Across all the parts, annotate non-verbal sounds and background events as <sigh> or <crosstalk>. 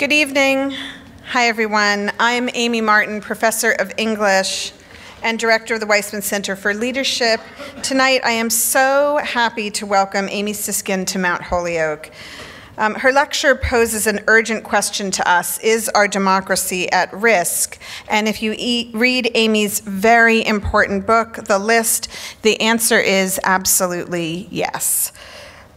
Good evening. Hi, everyone. I'm Amy Martin, professor of English and director of the Weissman Center for Leadership. Tonight, I am so happy to welcome Amy Siskind to Mount Holyoke. Um, her lecture poses an urgent question to us Is our democracy at risk? And if you e read Amy's very important book, The List, the answer is absolutely yes.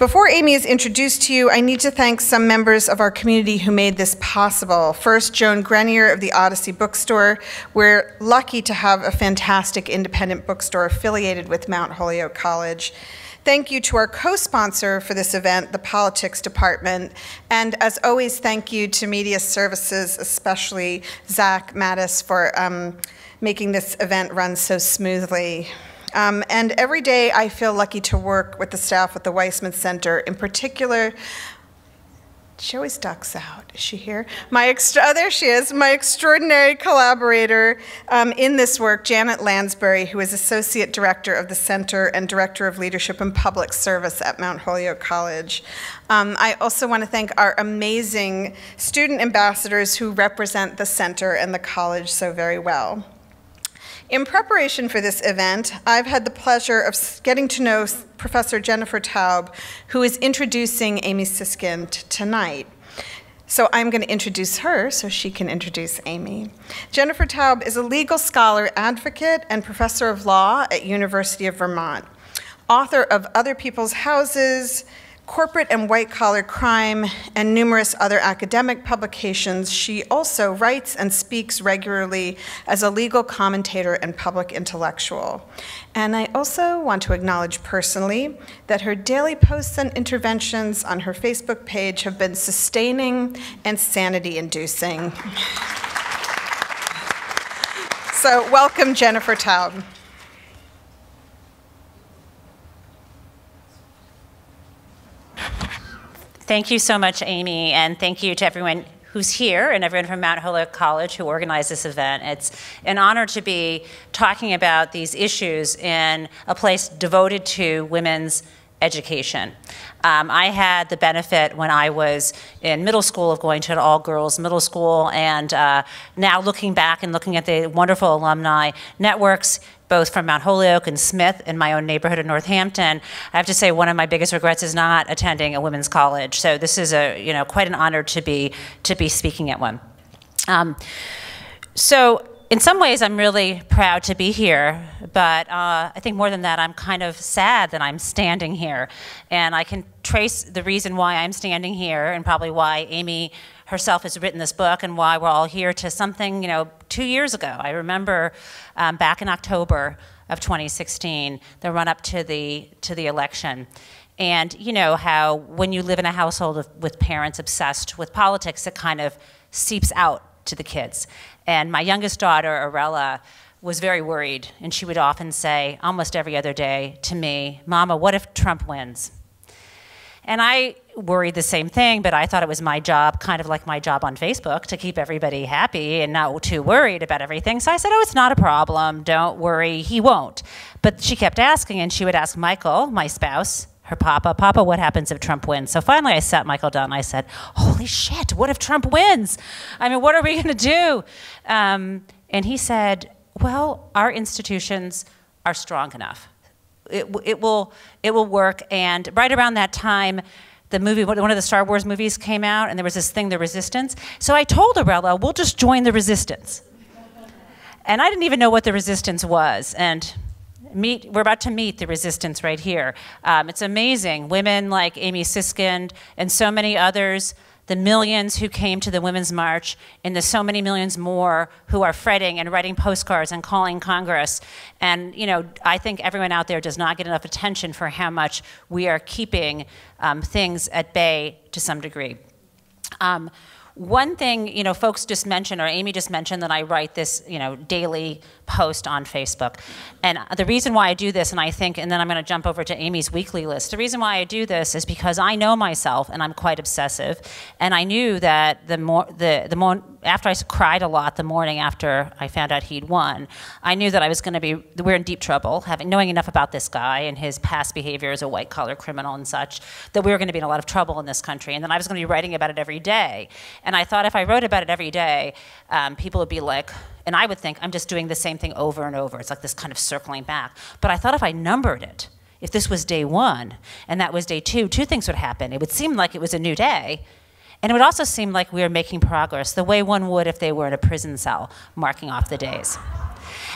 Before Amy is introduced to you, I need to thank some members of our community who made this possible. First, Joan Grenier of the Odyssey Bookstore. We're lucky to have a fantastic independent bookstore affiliated with Mount Holyoke College. Thank you to our co-sponsor for this event, the Politics Department. And as always, thank you to Media Services, especially Zach Mattis, for um, making this event run so smoothly. Um, and every day I feel lucky to work with the staff at the Weissman Center, in particular, she always ducks out. Is she here? My extra, oh, there she is. My extraordinary collaborator um, in this work, Janet Lansbury, who is Associate Director of the Center and Director of Leadership and Public Service at Mount Holyoke College. Um, I also want to thank our amazing student ambassadors who represent the center and the college so very well. In preparation for this event, I've had the pleasure of getting to know Professor Jennifer Taub, who is introducing Amy Siskind tonight. So I'm going to introduce her so she can introduce Amy. Jennifer Taub is a legal scholar, advocate, and professor of law at University of Vermont. Author of Other People's Houses, corporate and white collar crime, and numerous other academic publications, she also writes and speaks regularly as a legal commentator and public intellectual. And I also want to acknowledge personally that her daily posts and interventions on her Facebook page have been sustaining and sanity inducing. <laughs> so, welcome, Jennifer Taub. Thank you so much, Amy, and thank you to everyone who's here and everyone from Mount Holyoke College who organized this event. It's an honor to be talking about these issues in a place devoted to women's education. Um, I had the benefit when I was in middle school of going to an all girls middle school, and uh, now looking back and looking at the wonderful alumni networks, both from Mount Holyoke and Smith in my own neighborhood of Northampton, I have to say one of my biggest regrets is not attending a women's college. So this is a you know quite an honor to be to be speaking at one. Um, so in some ways, I'm really proud to be here, but uh, I think more than that, I'm kind of sad that I'm standing here. And I can trace the reason why I'm standing here and probably why Amy herself has written this book and why we're all here to something, you know, two years ago. I remember um, back in October of 2016, the run up to the, to the election. And you know how when you live in a household of, with parents obsessed with politics, it kind of seeps out to the kids. And my youngest daughter, Arella, was very worried, and she would often say, almost every other day, to me, Mama, what if Trump wins? And I worried the same thing, but I thought it was my job, kind of like my job on Facebook, to keep everybody happy and not too worried about everything. So I said, Oh, it's not a problem. Don't worry. He won't. But she kept asking, and she would ask Michael, my spouse, her papa, Papa, what happens if Trump wins? So finally I sat Michael down and I said, Holy shit, what if Trump wins? I mean, what are we <laughs> going to do? Um, and he said, Well, our institutions are strong enough. It, it, will, it will work. And right around that time, the movie, one of the Star Wars movies came out, and there was this thing, The Resistance. So I told Arella, we'll just join the resistance. And I didn't even know what the resistance was. And meet, we're about to meet the resistance right here. Um, it's amazing. Women like Amy Siskind and so many others, the millions who came to the Women's March, and the so many millions more who are fretting and writing postcards and calling Congress. And, you know, I think everyone out there does not get enough attention for how much we are keeping um, things at bay to some degree. Um, one thing, you know, folks just mentioned, or Amy just mentioned, that I write this, you know, daily post on Facebook. And the reason why I do this, and I think, and then I'm going to jump over to Amy's weekly list. The reason why I do this is because I know myself, and I'm quite obsessive. And I knew that the more the the more after I cried a lot the morning after I found out he'd won, I knew that I was going to be we're in deep trouble, having knowing enough about this guy and his past behavior as a white collar criminal and such, that we were going to be in a lot of trouble in this country, and then I was going to be writing about it every day. And I thought if I wrote about it every day, um, people would be like, and I would think I'm just doing the same thing over and over. It's like this kind of circling back. But I thought if I numbered it, if this was day one and that was day two, two things would happen. It would seem like it was a new day and it would also seem like we were making progress the way one would if they were in a prison cell, marking off the days.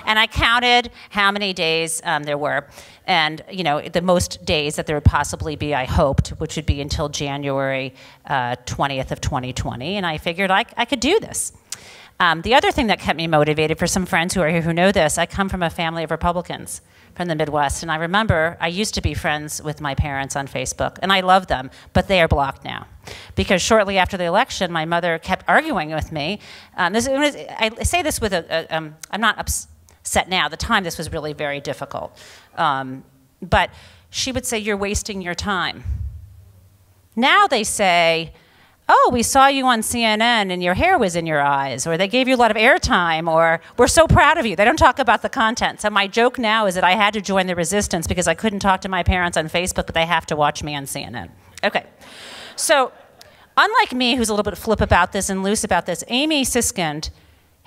And I counted how many days um, there were, and you know the most days that there would possibly be. I hoped, which would be until January uh, 20th of 2020, and I figured I, I could do this. Um, the other thing that kept me motivated, for some friends who are here who know this, I come from a family of Republicans from the Midwest, and I remember I used to be friends with my parents on Facebook, and I love them, but they are blocked now because shortly after the election, my mother kept arguing with me. Um, this, I say this with a, a um, I'm not upset now. At the time, this was really very difficult. Um, but she would say, You're wasting your time. Now they say, oh, we saw you on CNN and your hair was in your eyes, or they gave you a lot of airtime, or we're so proud of you. They don't talk about the content. So my joke now is that I had to join the resistance because I couldn't talk to my parents on Facebook, but they have to watch me on CNN. Okay. So, unlike me, who's a little bit flip about this and loose about this, Amy Siskind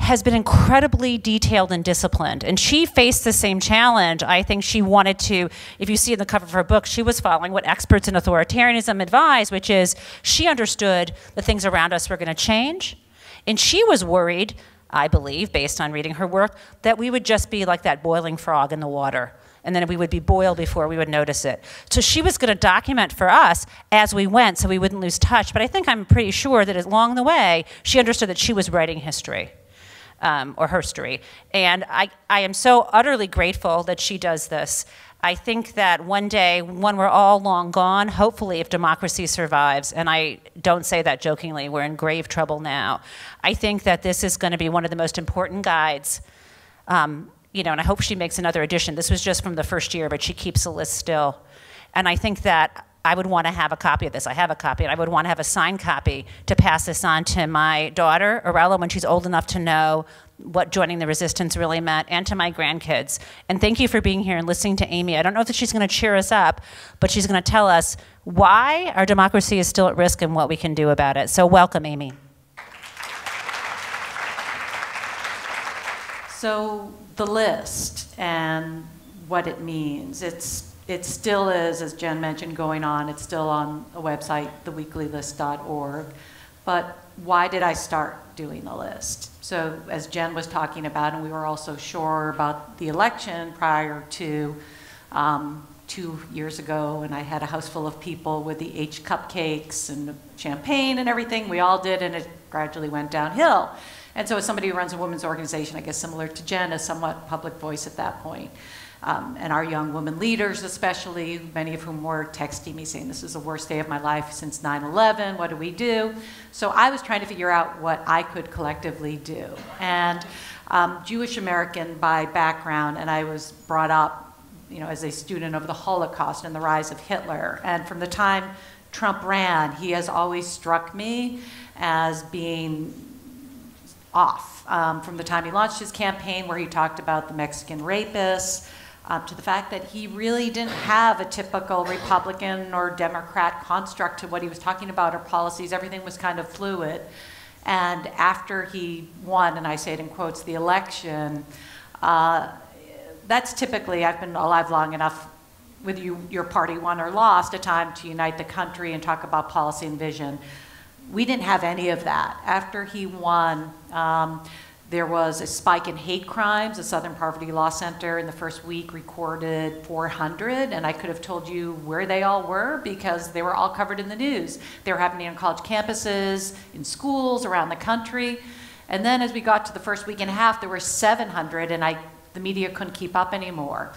has been incredibly detailed and disciplined. And she faced the same challenge. I think she wanted to, if you see in the cover of her book, she was following what experts in authoritarianism advise, which is she understood the things around us were going to change. And she was worried, I believe, based on reading her work, that we would just be like that boiling frog in the water and then we would be boiled before we would notice it. So she was going to document for us as we went so we wouldn't lose touch. But I think I'm pretty sure that along the way, she understood that she was writing history. Um, or herstory. And I, I am so utterly grateful that she does this. I think that one day, when we're all long gone, hopefully, if democracy survives, and I don't say that jokingly, we're in grave trouble now, I think that this is going to be one of the most important guides um, you know, and I hope she makes another edition. This was just from the first year, but she keeps a list still. And I think that I would want to have a copy of this. I have a copy, and I would want to have a signed copy to pass this on to my daughter, Arella, when she's old enough to know what joining the resistance really meant, and to my grandkids. And thank you for being here and listening to Amy. I don't know if she's going to cheer us up, but she's going to tell us why our democracy is still at risk and what we can do about it. So welcome, Amy. So the list and what it means. It's, it still is, as Jen mentioned, going on. It's still on a website, theweeklylist.org. But why did I start doing the list? So as Jen was talking about, and we were also sure about the election prior to um, two years ago, and I had a house full of people with the H cupcakes and champagne and everything. We all did, and it gradually went downhill. And so as somebody who runs a women's organization, I guess similar to Jen, a somewhat public voice at that point. Um, and our young women leaders especially, many of whom were texting me saying, this is the worst day of my life since 9-11, what do we do? So I was trying to figure out what I could collectively do. And um, Jewish American by background, and I was brought up you know, as a student of the Holocaust and the rise of Hitler. And from the time Trump ran, he has always struck me as being off um, from the time he launched his campaign, where he talked about the Mexican rapists, uh, to the fact that he really didn't have a typical Republican or Democrat construct to what he was talking about or policies. Everything was kind of fluid. And after he won, and I say it in quotes, the election, uh, that's typically, I've been alive long enough, whether you, your party won or lost, a time to unite the country and talk about policy and vision. We didn't have any of that. After he won, um, there was a spike in hate crimes. The Southern Poverty Law Center in the first week recorded 400, and I could have told you where they all were because they were all covered in the news. They were happening on college campuses, in schools around the country. And then as we got to the first week and a half, there were 700, and I, the media couldn't keep up anymore.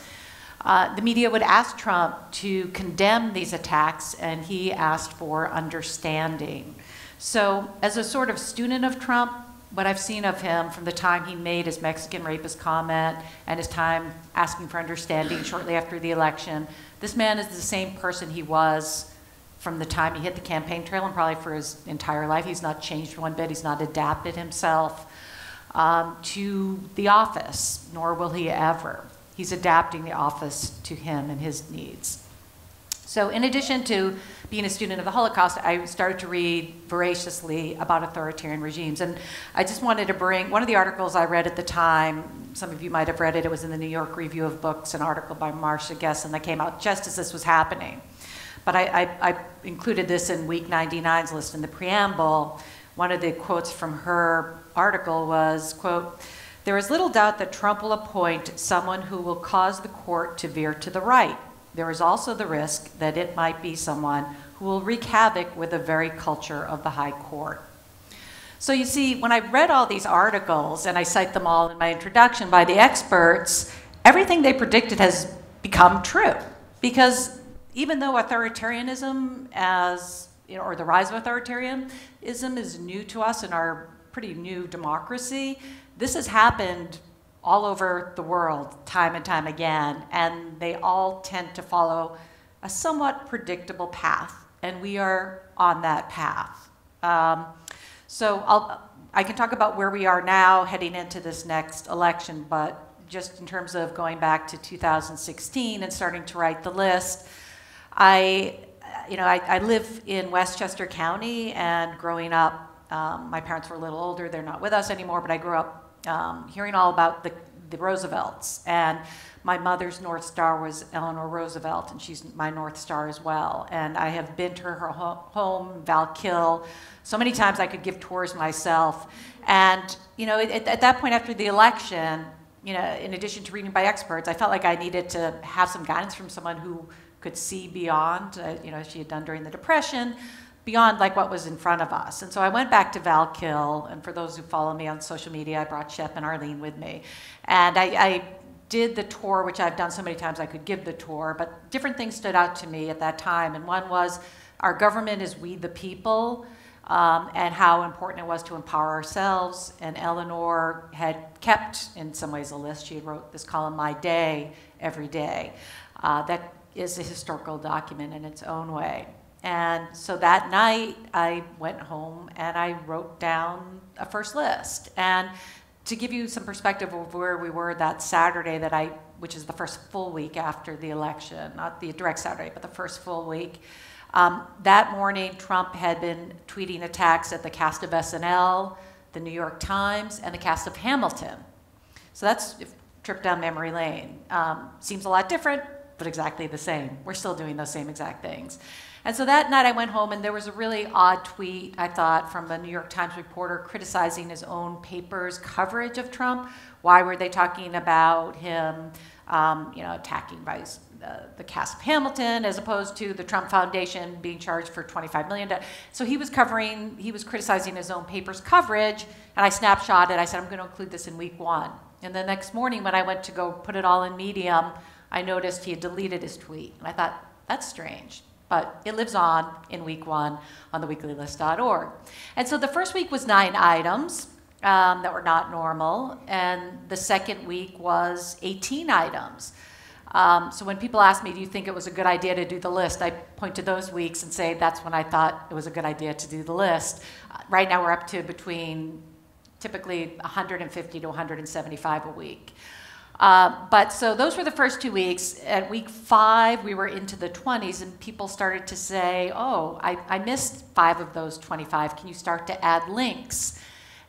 Uh, the media would ask Trump to condemn these attacks, and he asked for understanding. So, as a sort of student of Trump, what I've seen of him from the time he made his Mexican rapist comment and his time asking for understanding shortly after the election, this man is the same person he was from the time he hit the campaign trail and probably for his entire life. He's not changed one bit, he's not adapted himself um, to the office, nor will he ever. He's adapting the office to him and his needs. So, in addition to being a student of the Holocaust, I started to read voraciously about authoritarian regimes. And I just wanted to bring one of the articles I read at the time. Some of you might have read it. It was in the New York Review of Books, an article by Masha Gessen that came out just as this was happening. But I, I, I included this in Week 99's list in the preamble. One of the quotes from her article was, quote, there is little doubt that Trump will appoint someone who will cause the court to veer to the right. There is also the risk that it might be someone who will wreak havoc with the very culture of the High Court. So you see, when I read all these articles, and I cite them all in my introduction by the experts, everything they predicted has become true. Because even though authoritarianism as you know, or the rise of authoritarianism is new to us in our pretty new democracy, this has happened all over the world, time and time again, and they all tend to follow a somewhat predictable path, and we are on that path. Um, so I'll, I can talk about where we are now heading into this next election, but just in terms of going back to 2016 and starting to write the list, I, you know, I, I live in Westchester County, and growing up, um, my parents were a little older. They're not with us anymore, but I grew up um, hearing all about the, the Roosevelts. And my mother's North Star was Eleanor Roosevelt, and she's my North Star as well. And I have been to her home, Valkill, so many times I could give tours myself. And, you know, at, at that point after the election, you know, in addition to reading by experts, I felt like I needed to have some guidance from someone who could see beyond, uh, you know, she had done during the Depression, beyond like what was in front of us. And so I went back to Valkill, and for those who follow me on social media, I brought Shep and Arlene with me. And I, I did the tour, which I've done so many times I could give the tour, but different things stood out to me at that time. And one was our government is we the people. Um, and how important it was to empower ourselves. And Eleanor had kept, in some ways, a list. She wrote this column, My Day, every day. Uh, that is a historical document in its own way. And so that night, I went home and I wrote down a first list. And to give you some perspective of where we were that Saturday, that I, which is the first full week after the election, not the direct Saturday, but the first full week. Um, that morning, Trump had been tweeting attacks at the cast of SNL, the New York Times, and the cast of Hamilton. So that's a trip down memory lane. Um, seems a lot different, but exactly the same. We're still doing those same exact things. And so that night I went home and there was a really odd tweet, I thought, from a New York Times reporter criticizing his own paper's coverage of Trump. Why were they talking about him, um, you know, attacking vice, uh, the cast of Hamilton as opposed to the Trump Foundation being charged for 25 million. So he was covering, he was criticizing his own paper's coverage, and I snapshotted. I said, I'm going to include this in week one. And the next morning, when I went to go put it all in Medium, I noticed he had deleted his tweet, and I thought that's strange but it lives on in week one on the weeklylist.org. And so the first week was nine items um, that were not normal, and the second week was 18 items. Um, so when people ask me, do you think it was a good idea to do the list, I point to those weeks and say that's when I thought it was a good idea to do the list. Uh, right now we're up to between typically 150 to 175 a week. Uh, but so those were the first two weeks. At week five, we were into the 20s, and people started to say, Oh, I, I missed five of those 25. Can you start to add links?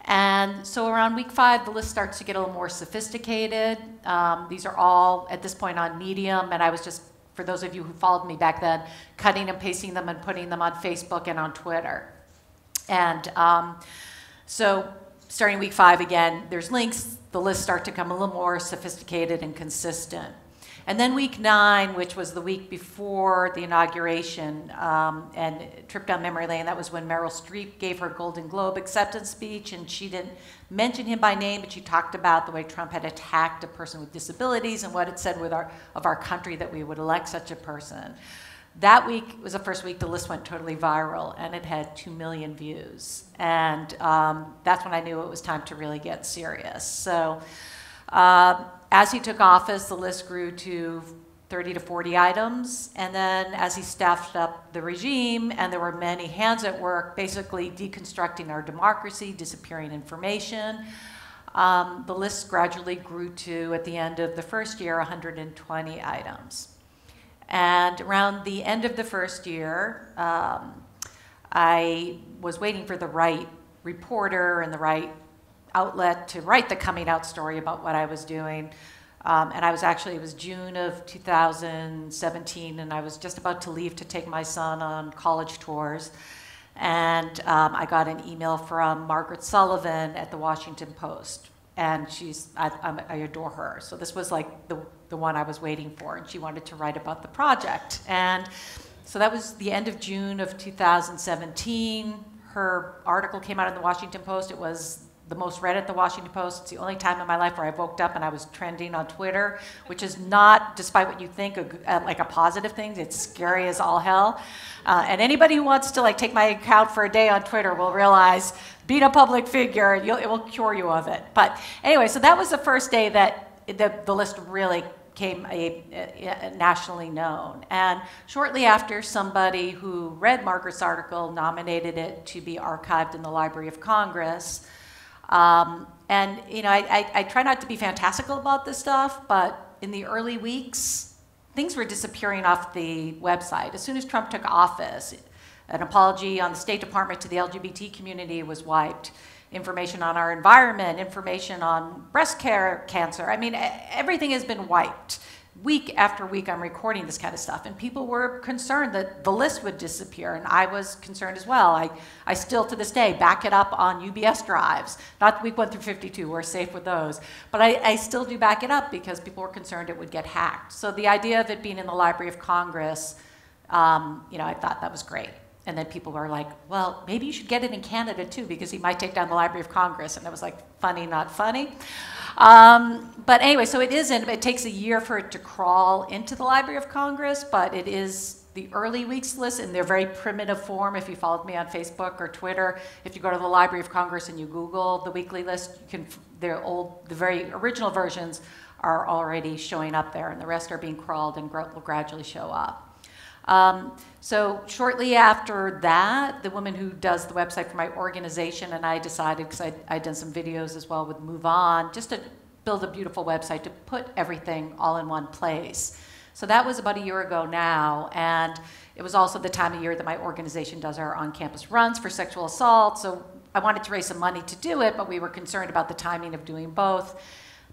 And so around week five, the list starts to get a little more sophisticated. Um, these are all at this point on Medium, and I was just, for those of you who followed me back then, cutting and pasting them and putting them on Facebook and on Twitter. And um, so starting week five again, there's links, the lists start to come a little more sophisticated and consistent. And then week nine, which was the week before the inauguration um, and trip down memory lane, that was when Meryl Streep gave her Golden Globe acceptance speech, and she didn't mention him by name, but she talked about the way Trump had attacked a person with disabilities and what it said with our, of our country that we would elect such a person. That week was the first week the list went totally viral, and it had 2 million views. And um, that's when I knew it was time to really get serious. So uh, as he took office, the list grew to 30 to 40 items. And then as he staffed up the regime, and there were many hands at work, basically deconstructing our democracy, disappearing information, um, the list gradually grew to, at the end of the first year, 120 items. And around the end of the first year, um, I was waiting for the right reporter and the right outlet to write the coming out story about what I was doing. Um, and I was actually, it was June of 2017, and I was just about to leave to take my son on college tours. And um, I got an email from Margaret Sullivan at the Washington Post. And she's, I, I adore her. So this was like the the one I was waiting for, and she wanted to write about the project. And so that was the end of June of 2017. Her article came out in the Washington Post. It was the most read at the Washington Post. It's the only time in my life where I woke up and I was trending on Twitter, which is not, despite what you think, a, a, like a positive thing. It's scary as all hell. Uh, and anybody who wants to like take my account for a day on Twitter will realize being a public figure, it will cure you of it. But anyway, so that was the first day that the, the list really became a, a, a, nationally known. And shortly after, somebody who read Margaret's article nominated it to be archived in the Library of Congress. Um, and you know, I, I, I try not to be fantastical about this stuff, but in the early weeks, things were disappearing off the website. As soon as Trump took office, an apology on the State Department to the LGBT community was wiped information on our environment, information on breast care cancer. I mean, everything has been wiped. Week after week, I'm recording this kind of stuff, and people were concerned that the list would disappear, and I was concerned as well. I, I still, to this day, back it up on UBS drives. Not week one through 52, we're safe with those. But I, I still do back it up because people were concerned it would get hacked. So the idea of it being in the Library of Congress, um, you know, I thought that was great. And then people were like, well, maybe you should get it in Canada too, because he might take down the Library of Congress. And I was like, funny, not funny. Um, but anyway, so it isn't, it takes a year for it to crawl into the Library of Congress, but it is the early weeks list in their very primitive form. If you followed me on Facebook or Twitter, if you go to the Library of Congress and you Google the weekly list, you can, their old, the very original versions are already showing up there, and the rest are being crawled and will gradually show up. Um, so shortly after that, the woman who does the website for my organization and I decided, because I'd, I'd done some videos as well with Move On, just to build a beautiful website to put everything all in one place. So that was about a year ago now, and it was also the time of year that my organization does our on-campus runs for sexual assault. So I wanted to raise some money to do it, but we were concerned about the timing of doing both.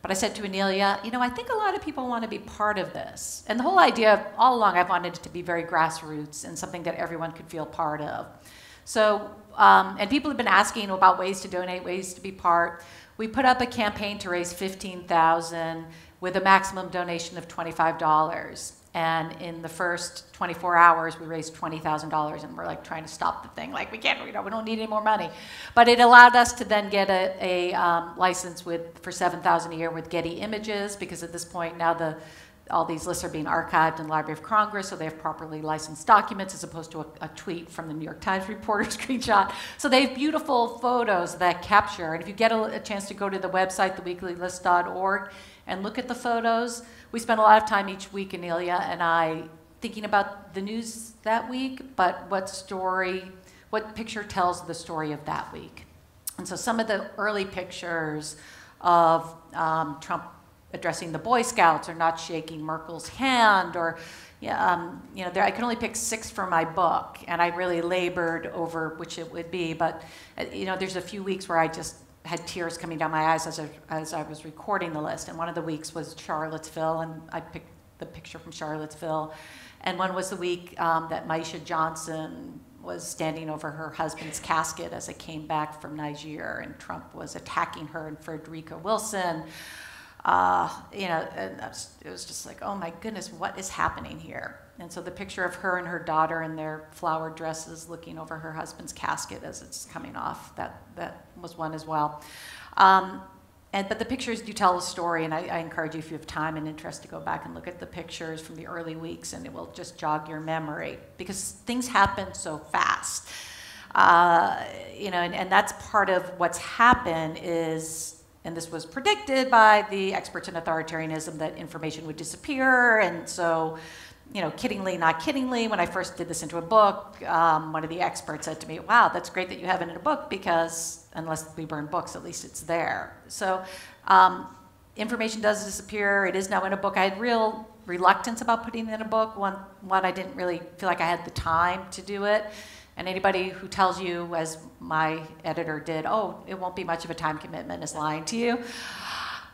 But I said to Anelia, you know, I think a lot of people want to be part of this. And the whole idea, all along, I've wanted it to be very grassroots and something that everyone could feel part of. So, um, and people have been asking about ways to donate, ways to be part. We put up a campaign to raise 15,000 with a maximum donation of $25. And in the first 24 hours, we raised $20,000 and we're like trying to stop the thing. Like, we can't, you know, we don't need any more money. But it allowed us to then get a, a um, license with, for 7000 a year with Getty Images because at this point now the, all these lists are being archived in the Library of Congress, so they have properly licensed documents as opposed to a, a, tweet from the New York Times reporter <laughs> screenshot. So they have beautiful photos that capture. And if you get a, a chance to go to the website, theweeklylist.org, and look at the photos, we spend a lot of time each week, Anelia and I, thinking about the news that week, but what story, what picture tells the story of that week. And so some of the early pictures of um, Trump addressing the Boy Scouts or not shaking Merkel's hand or yeah, um, you know, there, I can only pick six for my book, and I really labored over which it would be. But uh, you know, there's a few weeks where I just had tears coming down my eyes as I, as I was recording the list. And one of the weeks was Charlottesville, and I picked the picture from Charlottesville. And one was the week um, that Myeshia Johnson was standing over her husband's casket as it came back from Niger, and Trump was attacking her and Frederica Wilson. Uh, you know, it was just like, oh my goodness, what is happening here? And so the picture of her and her daughter in their flowered dresses looking over her husband's casket as it's coming off, that, that was one as well. Um, and, but the pictures do tell a story, and I, I, encourage you, if you have time and interest, to go back and look at the pictures from the early weeks, and it will just jog your memory because things happen so fast. Uh, you know, and, and that's part of what's happened is, and this was predicted by the experts in authoritarianism, that information would disappear, and so you know, kiddingly, not kiddingly, when I first did this into a book, um, one of the experts said to me, Wow, that's great that you have it in a book because unless we burn books, at least it's there. So um, information does disappear. It is now in a book. I had real reluctance about putting it in a book. One, one, I didn't really feel like I had the time to do it. And anybody who tells you, as my editor did, oh, it won't be much of a time commitment is lying to you.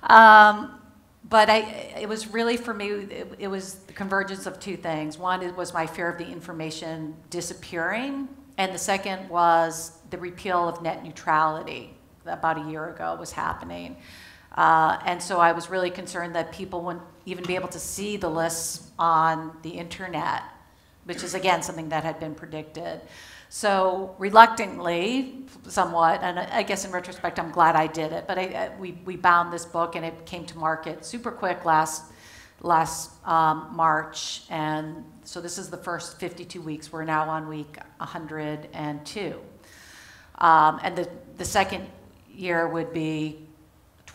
Um, but I, it was really for me, it, it, was the convergence of two things. One it was my fear of the information disappearing, and the second was the repeal of net neutrality about a year ago was happening. Uh, and so I was really concerned that people wouldn't even be able to see the lists on the internet, which is again something that had been predicted. So reluctantly, somewhat, and I guess in retrospect, I'm glad I did it. But I, we, we bound this book, and it came to market super quick last last um, March, and so this is the first 52 weeks. We're now on week 102, um, and the the second year would be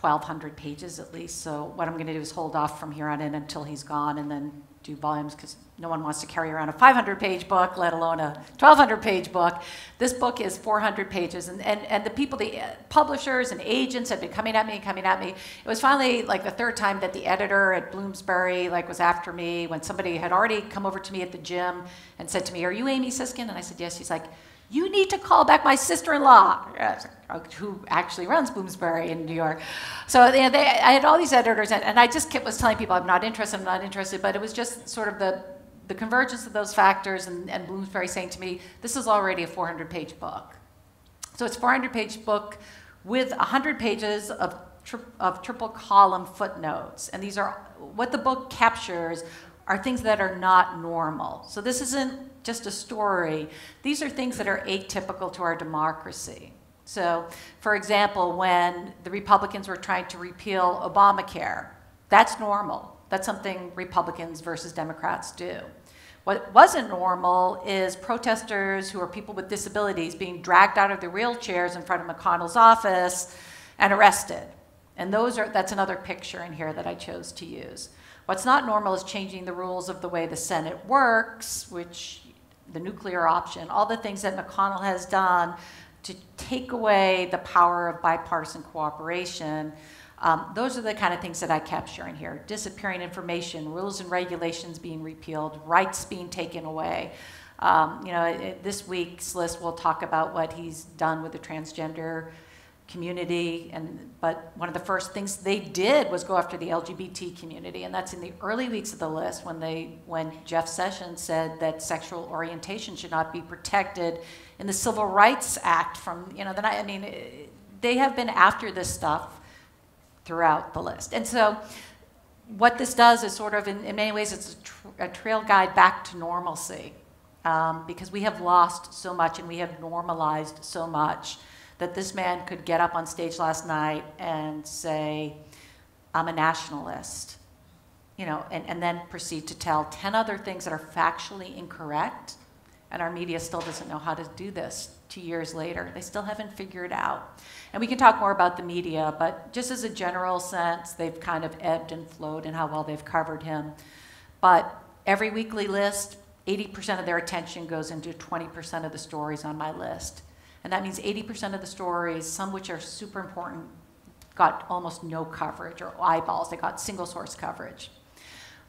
1,200 pages at least. So what I'm going to do is hold off from here on in until he's gone, and then do volumes because no one wants to carry around a 500 page book, let alone a 1200 page book. This book is 400 pages. And, and, and the people, the uh, publishers and agents had been coming at me, coming at me. It was finally like the third time that the editor at Bloomsbury like was after me when somebody had already come over to me at the gym and said to me, are you Amy Siskind? And I said, yes. She's like, you need to call back my sister-in-law, uh, who actually runs Bloomsbury in New York. So they, they, I had all these editors, and, and I just kept, was telling people, I'm not interested, I'm not interested, but it was just sort of the, the convergence of those factors and, and Bloomsbury saying to me, this is already a 400-page book. So it's a 400-page book with 100 pages of, of triple column footnotes. And these are, what the book captures are things that are not normal. So this isn't just a story. These are things that are atypical to our democracy. So, for example, when the Republicans were trying to repeal Obamacare, that's normal. That's something Republicans versus Democrats do. What wasn't normal is protesters who are people with disabilities being dragged out of their wheelchairs in front of McConnell's office and arrested. And those are, that's another picture in here that I chose to use. What's not normal is changing the rules of the way the Senate works, which the nuclear option, all the things that McConnell has done to take away the power of bipartisan cooperation. Um, those are the kind of things that I kept sharing here. Disappearing information, rules and regulations being repealed, rights being taken away. Um, you know, it, this week's list will talk about what he's done with the transgender community and but one of the first things they did was go after the LGBT community and that's in the early weeks of the list when they when Jeff Sessions said that sexual orientation should not be protected in the Civil Rights Act from you know then I, mean they have been after this stuff throughout the list. And so what this does is sort of in, in many ways it's a, tr a, trail guide back to normalcy um, because we have lost so much and we have normalized so much that this man could get up on stage last night and say, I'm a nationalist, you know, and, and then proceed to tell 10 other things that are factually incorrect. And our media still doesn't know how to do this two years later. They still haven't figured out. And we can talk more about the media, but just as a general sense, they've kind of ebbed and flowed in how well they've covered him. But every weekly list, 80% of their attention goes into 20% of the stories on my list. And that means 80% of the stories, some which are super important, got almost no coverage or eyeballs. They got single source coverage,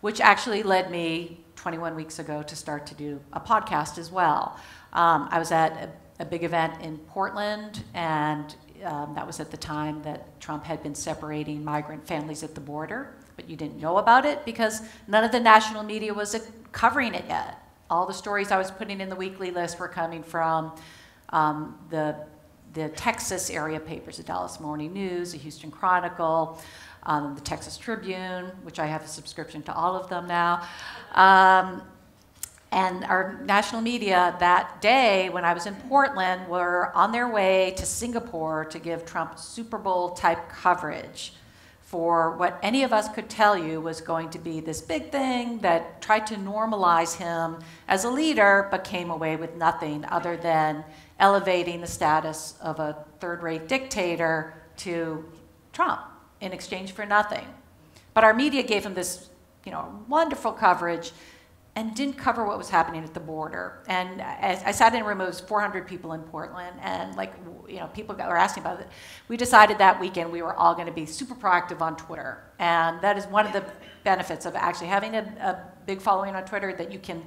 which actually led me 21 weeks ago to start to do a podcast as well. Um, I was at a, a, big event in Portland, and um, that was at the time that Trump had been separating migrant families at the border, but you didn't know about it because none of the national media was covering it yet. All the stories I was putting in the weekly list were coming from um, the, the Texas area papers, the Dallas Morning News, the Houston Chronicle, um, the Texas Tribune, which I have a subscription to all of them now. Um, And our national media that day, when I was in Portland, were on their way to Singapore to give Trump Super Bowl type coverage for what any of us could tell you was going to be this big thing that tried to normalize him as a leader, but came away with nothing other than elevating the status of a third rate dictator to Trump in exchange for nothing. But our media gave him this you know, wonderful coverage and didn't cover what was happening at the border. And I, I sat in a room, it was 400 people in Portland, and like, you know, people were asking about it. We decided that weekend we were all going to be super proactive on Twitter. And that is one of the benefits of actually having a, a big following on Twitter that you can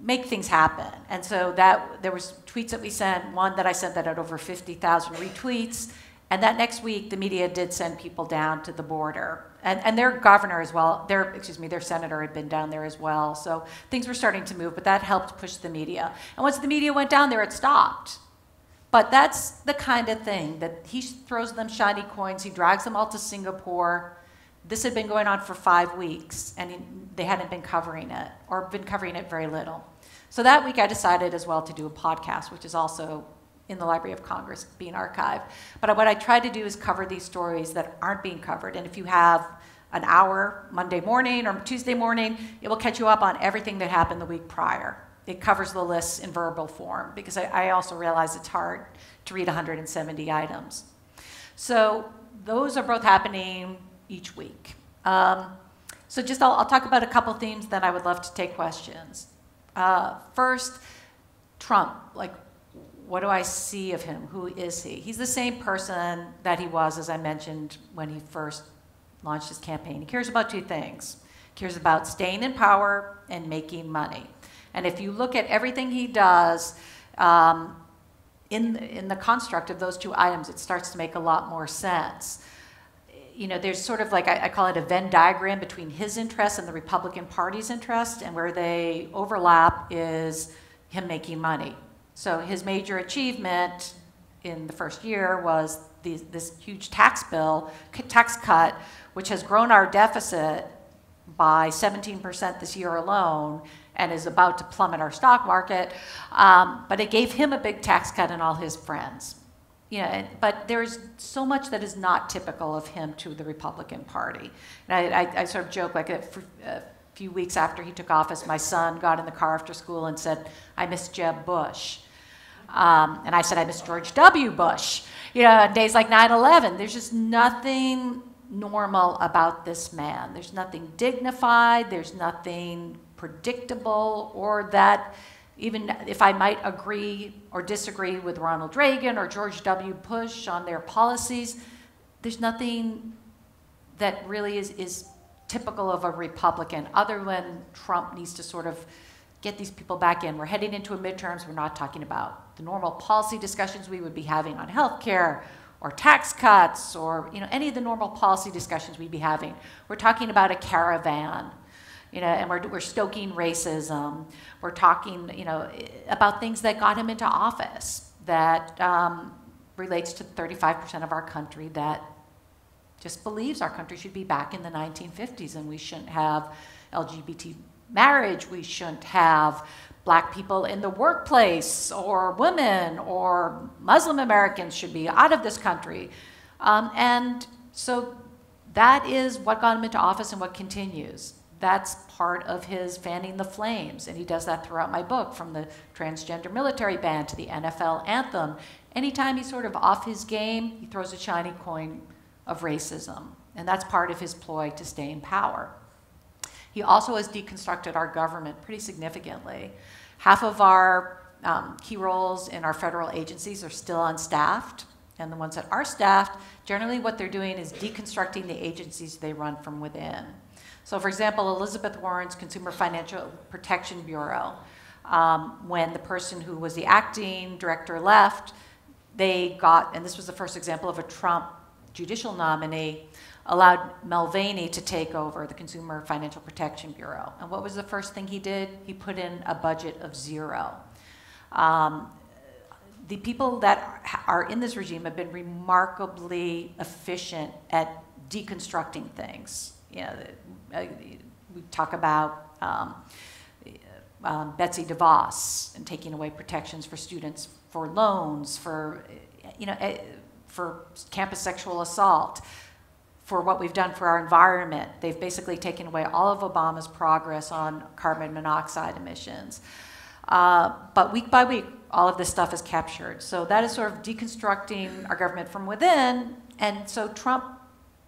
make things happen. And so that there was tweets that we sent, one that I sent that had over 50,000 retweets. And that next week, the media did send people down to the border. And, and their governor as well, their, excuse me, their senator had been down there as well. So things were starting to move, but that helped push the media. And once the media went down there, it stopped. But that's the kind of thing that he throws them shiny coins, he drags them all to Singapore. This had been going on for five weeks, and they hadn't been covering it, or been covering it very little. So that week, I decided as well to do a podcast, which is also in the Library of Congress being archived. But what I try to do is cover these stories that aren't being covered. And if you have an hour Monday morning or Tuesday morning, it will catch you up on everything that happened the week prior. It covers the lists in verbal form because I, I also realize it's hard to read 170 items. So those are both happening each week. Um, so just I'll, I'll, talk about a couple themes, then I would love to take questions. Uh, first, Trump. Like, what do I see of him? Who is he? He's the same person that he was, as I mentioned, when he first launched his campaign. He cares about two things. He cares about staying in power and making money. And if you look at everything he does um, in, in the construct of those two items, it starts to make a lot more sense. You know, there's sort of like, I, I call it a Venn diagram between his interests and the Republican Party's interest, and where they overlap is him making money so his major achievement in the first year was the, this huge tax bill, tax cut, which has grown our deficit by 17% this year alone and is about to plummet our stock market. Um, but it gave him a big tax cut and all his friends. You know, but there's so much that is not typical of him to the Republican Party. And I, I, I sort of joke like a, a few weeks after he took office, my son got in the car after school and said, I miss Jeb Bush. Um, and I said, I miss George W. Bush. You know, days like 9 11, there's just nothing normal about this man. There's nothing dignified, there's nothing predictable, or that even if I might agree or disagree with Ronald Reagan or George W. Bush on their policies, there's nothing that really is, is typical of a Republican, other than Trump needs to sort of get these people back in. We're heading into a midterms. We're not talking about the normal policy discussions we would be having on health care or tax cuts or you know, any of the normal policy discussions we'd be having. We're talking about a caravan. You know, and we're, we're stoking racism. We're talking, you know, about things that got him into office that um, relates to 35% of our country that just believes our country should be back in the 1950s and we shouldn't have LGBT marriage, we shouldn't have black people in the workplace, or women, or Muslim Americans should be out of this country. Um, and so that is what got him into office and what continues. That's part of his fanning the flames. And he does that throughout my book, from the transgender military band to the NFL anthem. Anytime he's sort of off his game, he throws a shiny coin of racism. And that's part of his ploy to stay in power. He also has deconstructed our government pretty significantly. Half of our um, key roles in our federal agencies are still unstaffed, and the ones that are staffed, generally what they're doing is deconstructing the agencies they run from within. So, for example, Elizabeth Warren's Consumer Financial Protection Bureau, um, when the person who was the acting director left, they got, and this was the first example of a Trump judicial nominee, allowed Mulvaney to take over the Consumer Financial Protection Bureau. And what was the first thing he did? He put in a budget of zero. Um, the people that are in this regime have been remarkably efficient at deconstructing things. You know, we talk about um, um, Betsy DeVos and taking away protections for students for loans, for, you know, eh, for campus sexual assault, for what we've done for our environment. They've basically taken away all of Obama's progress on carbon monoxide emissions. Uh, but week by week, all of this stuff is captured. So that is sort of deconstructing our government from within. And so Trump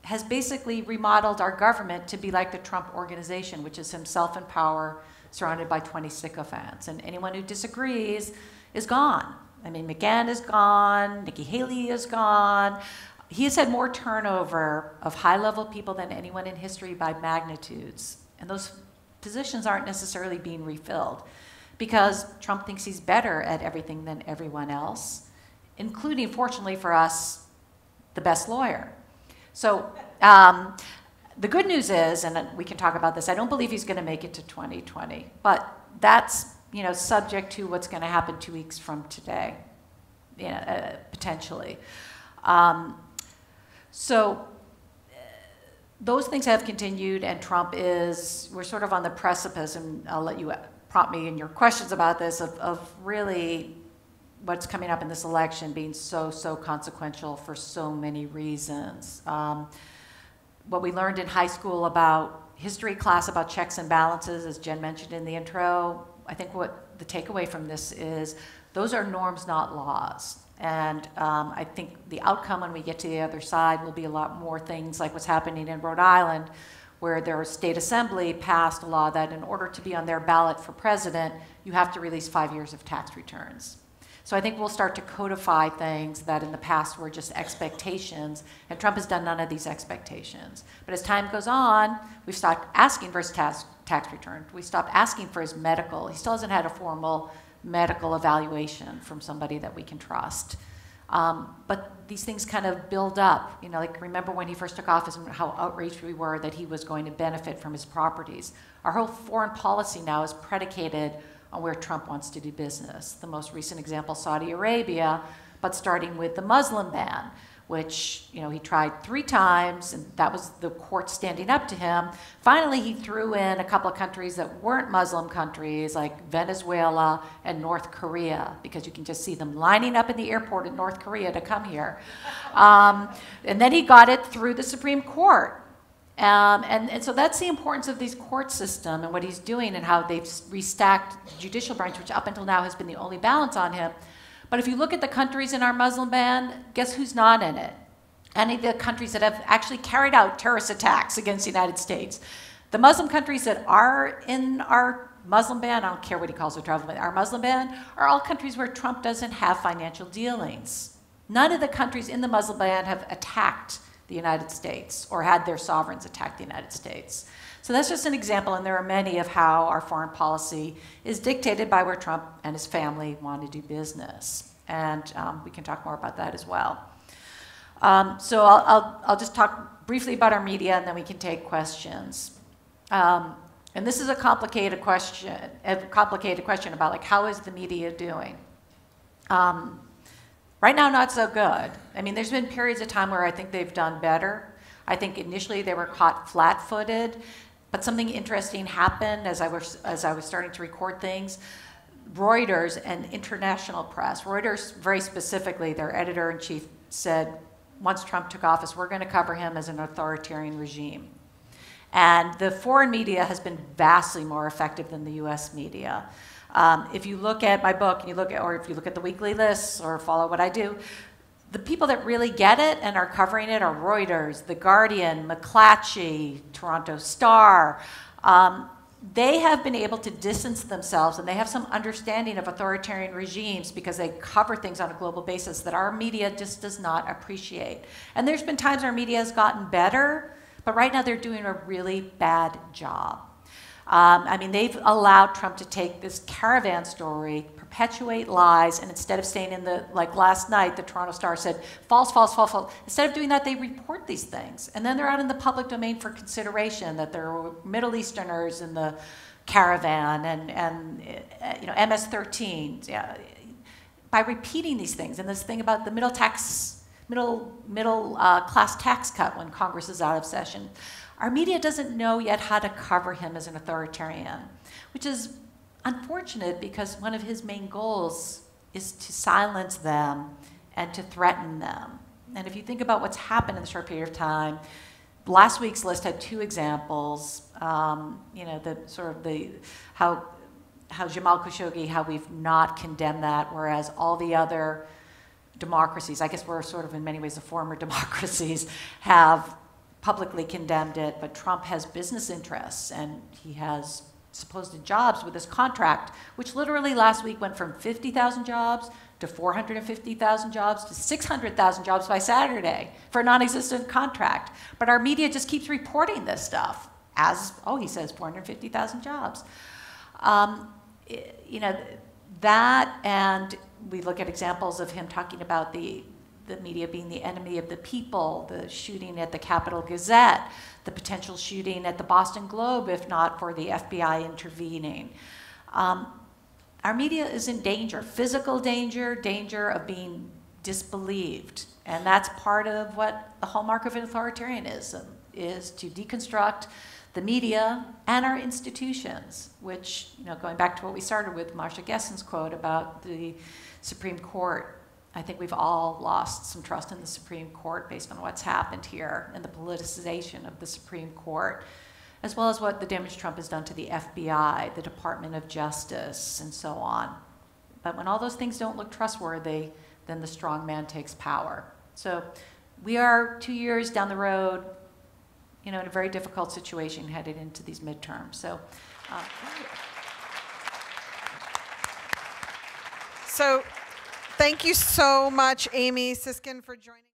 has basically remodeled our government to be like the Trump organization, which is himself in power, surrounded by 20 sycophants. And anyone who disagrees is gone. I mean, McGahn is gone, Nikki Haley is gone. He has had more turnover of high level people than anyone in history by magnitudes. And those positions aren't necessarily being refilled because Trump thinks he's better at everything than everyone else, including, fortunately for us, the best lawyer. So um, the good news is, and we can talk about this, I don't believe he's going to make it to 2020, but that's you know subject to what's going to happen two weeks from today, you know, uh, potentially. Um, so those things have continued, and Trump is, we're sort of on the precipice, and I'll let you prompt me in your questions about this, of, of really what's coming up in this election being so, so consequential for so many reasons. Um, what we learned in high school about history class about checks and balances, as Jen mentioned in the intro, I think what the takeaway from this is those are norms, not laws. And um, I think the outcome when we get to the other side will be a lot more things like what's happening in Rhode Island, where their state assembly passed a law that in order to be on their ballot for president, you have to release five years of tax returns. So I think we'll start to codify things that in the past were just expectations, and Trump has done none of these expectations. But as time goes on, we've stopped asking for his tax, tax return. We stopped asking for his medical. He still hasn't had a formal medical evaluation from somebody that we can trust. Um, but these things kind of build up. You know, like remember when he first took office and how outraged we were that he was going to benefit from his properties. Our whole foreign policy now is predicated on where Trump wants to do business. The most recent example, Saudi Arabia, but starting with the Muslim ban which you know he tried three times, and that was the court standing up to him. Finally, he threw in a couple of countries that weren't Muslim countries, like Venezuela and North Korea, because you can just see them lining up in the airport in North Korea to come here. Um, and then he got it through the Supreme Court. Um, and, and so that's the importance of these court system and what he's doing and how they've restacked the judicial branch, which up until now has been the only balance on him. But if you look at the countries in our Muslim ban, guess who's not in it? Any of the countries that have actually carried out terrorist attacks against the United States. The Muslim countries that are in our Muslim ban, I don't care what he calls it, travel ban, our Muslim ban, are all countries where Trump doesn't have financial dealings. None of the countries in the Muslim ban have attacked the United States or had their sovereigns attack the United States. So that's just an example, and there are many of how our foreign policy is dictated by where Trump and his family want to do business. And um, we can talk more about that as well. Um, so I'll, I'll, I'll, just talk briefly about our media, and then we can take questions. Um, and this is a complicated question, a complicated question about like how is the media doing? Um, right now, not so good. I mean, there's been periods of time where I think they've done better. I think initially they were caught flat-footed, but something interesting happened as I was, as I was starting to record things. Reuters and international press, Reuters very specifically, their editor in chief said, once Trump took office, we're going to cover him as an authoritarian regime. And the foreign media has been vastly more effective than the US media. Um, if you look at my book, and you look at, or if you look at the weekly lists or follow what I do, the people that really get it and are covering it are Reuters, The Guardian, McClatchy, Toronto Star. Um, they have been able to distance themselves and they have some understanding of authoritarian regimes because they cover things on a global basis that our media just does not appreciate. And there's been times our media has gotten better, but right now they're doing a really bad job. Um, I mean, they've allowed Trump to take this caravan story, perpetuate lies, and instead of staying in the, like last night, the Toronto Star said, false, false, false, false. Instead of doing that, they report these things. And then they're out in the public domain for consideration that there were Middle Easterners in the caravan and, and you know, MS-13. Yeah. By repeating these things, and this thing about the middle tax, middle, middle uh, class tax cut when Congress is out of session, our media doesn't know yet how to cover him as an authoritarian, which is unfortunate because one of his main goals is to silence them and to threaten them. And if you think about what's happened in the short period of time, last week's list had two examples. Um, you know, the sort of the how how Jamal Khashoggi, how we've not condemned that, whereas all the other democracies, I guess we're sort of in many ways the former <laughs> democracies, have publicly condemned it, but Trump has business interests and he has supposed jobs with this contract, which literally last week went from 50,000 jobs to 450,000 jobs to 600,000 jobs by Saturday for a non existent contract. But our media just keeps reporting this stuff as, oh, he says 450,000 jobs. Um, you know, that and we look at examples of him talking about the the media being the enemy of the people, the shooting at the Capital Gazette, the potential shooting at the Boston Globe, if not for the FBI intervening. Um, our media is in danger physical danger, danger of being disbelieved. And that's part of what the hallmark of authoritarianism is to deconstruct the media and our institutions, which, you know, going back to what we started with Masha Gessen's quote about the Supreme Court I think we've all lost some trust in the Supreme Court based on what's happened here and the politicization of the Supreme Court, as well as what the damage Trump has done to the FBI, the Department of Justice, and so on. But when all those things don't look trustworthy, then the strong man takes power. So we are two years down the road, you know, in a very difficult situation headed into these midterms. So. Uh, so Thank you so much, Amy Siskind, for joining.